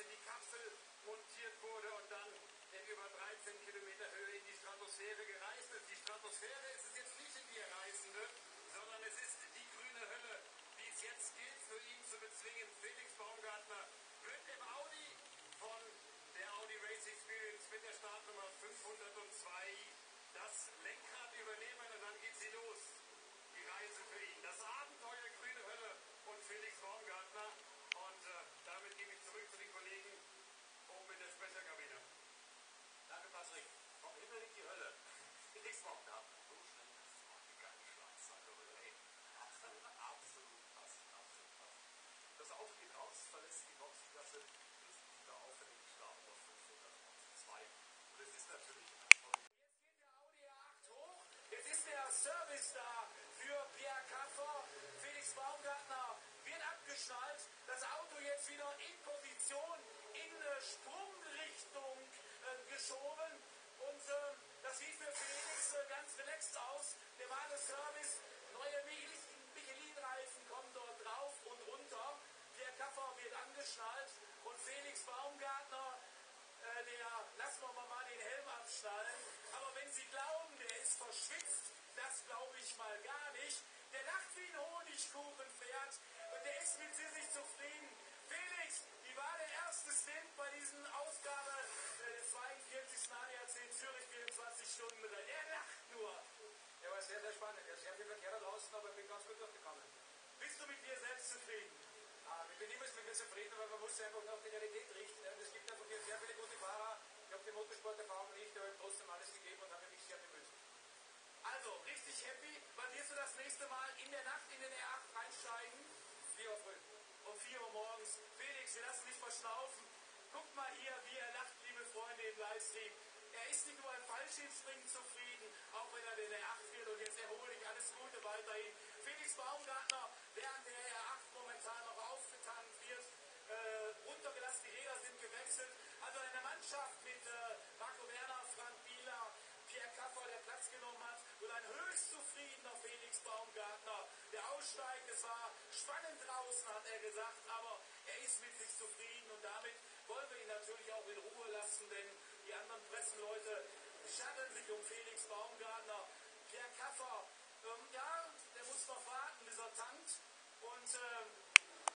in die Kapsel montiert wurde und dann in über 13 Kilometer Höhe in die Stratosphäre gereist. Baumgartner wird abgeschnallt. Das Auto jetzt wieder in Position, in äh, Sprungrichtung äh, geschoben. Und äh, das sieht für Felix äh, ganz relaxed aus. Der wahre Service, neue Michelin-Reifen kommen dort drauf und runter. Pierre Kaffer wird angeschnallt und Felix Baumgartner äh, der, lassen wir mal den Helm abschnallen. Aber wenn Sie glauben, der ist verschwitzt, das glaube ich mal gar nicht. Der lacht wie ein Honigkuchenpferd und der ist mit sich zufrieden. Felix, wie war der erste Stint bei diesen Ausgabe des 42. ADAC Zürich 24 Stunden Rennen? Er lacht nur. Er war sehr, sehr spannend. Er ist sehr viel Verkehr da draußen, aber ich bin ganz gut durchgekommen. Bist du mit dir selbst zufrieden? Ah, ich bin niemals mit mir zufrieden, weil man muss einfach nach der Realität richten. Und es gibt einfach hier sehr viele gute Fahrer. Ich habe die Motorsporterfahrung nicht, aber ich habe trotzdem alles gegeben und habe mich sehr bemüht. Also, richtig happy. Wann wirst du das nächste Mal in der Nacht in den R8 reinsteigen? 4 Uhr früh. Um 4 Uhr morgens. Felix, wir lassen dich verschnaufen. Guckt mal hier, wie er lacht, liebe Freunde im Livestream. Er ist nicht nur im Fallschirmspringen zufrieden, auch wenn er den R8 wird und jetzt erhole ich alles Gute weiterhin. Felix Baumgartner, während der R8 Shannon, Richtung Felix Baumgartner, Pierre Kaffer,